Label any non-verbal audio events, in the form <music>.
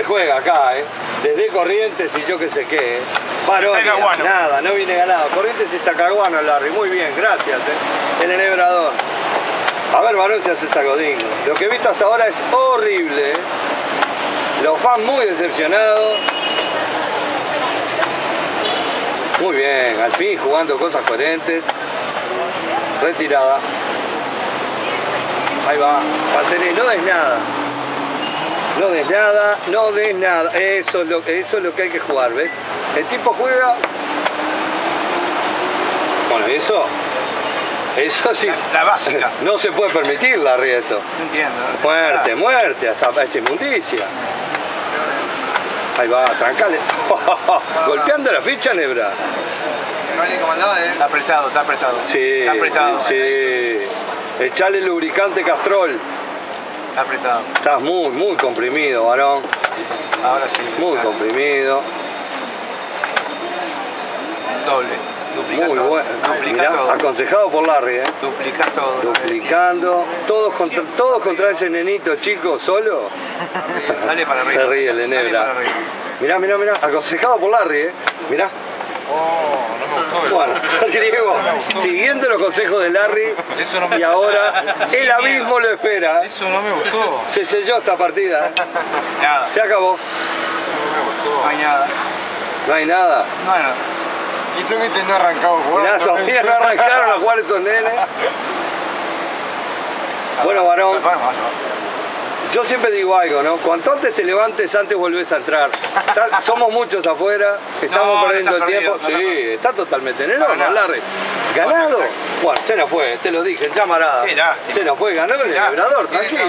Se juega acá, ¿eh? Desde Corrientes y yo que sé qué, ¿eh? Nada, no viene ganado. Corrientes y Talcahuano, Larry, muy bien, gracias, ¿eh? El enhebrador. A ver, varón, si hace sagodingo. Lo que he visto hasta ahora es horrible, ¿eh? Los fans muy decepcionados. Muy bien, al fin jugando cosas coherentes. Retirada. Ahí va. Partené, no des nada. No des nada, no des nada. Eso es lo, eso es lo que hay que jugar, ¿ves? El tipo juega. Bueno, eso. Eso sí. La básica. <laughs> No se puede permitir, Larry, eso. No entiendo. Muerte, muerte, a esa, a esa inmundicia. Ahí va, trancale. <laughs> Golpeando la ficha, Nebra. Está apretado, está apretado. Sí, Está apretado. sí. Echale lubricante Castrol. Está apretado. Estás muy, muy comprimido, varón. Ahora sí. Muy Claro. comprimido. Doble. Duplica Muy bueno. Mirá, todo. aconsejado por Larry, ¿eh? Duplica todo. Duplicando. Todos contra, todos contra ese nenito chico solo. Dale para arriba. Se ríe el de Dale Nebra. para arriba. Mirá, mirá, mirá. Aconsejado por Larry, ¿eh? Mirá. Oh, no me gustó eso. Bueno, <laughs> Diego, siguiendo los consejos de Larry, Eso no me- y ahora el abismo lo espera. Eso no me gustó. Se selló esta partida. Nada. se acabó. Eso no me gustó. No hay nada. No hay nada. Bueno, Y son que no arrancado Mirá, todavía no arrancaron a jugar esos nenes. <laughs> Bueno, varón, bueno, vaya, vaya. Yo siempre digo algo, ¿no? Cuanto antes te levantes, antes volvés a entrar. Está- <laughs> somos muchos afuera, estamos No, perdiendo el tiempo. perdido, no, sí, no, está totalmente en el horno. Larry. ¿Ganado? Bueno, se nos fue, te lo dije, llamarada. Qué lástima. Se nos fue, ganó con el vibrador, tranquilo.